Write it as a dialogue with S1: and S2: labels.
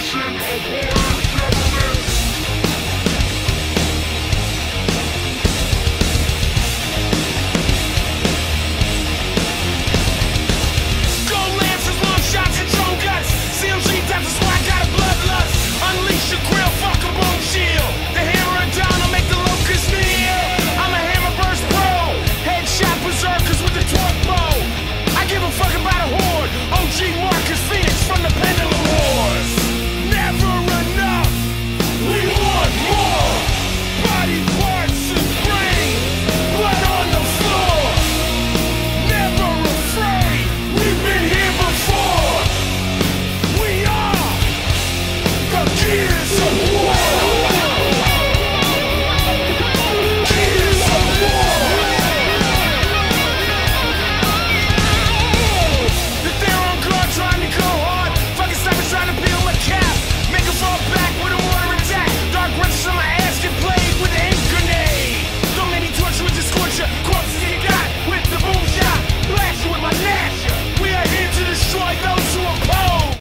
S1: passion of horror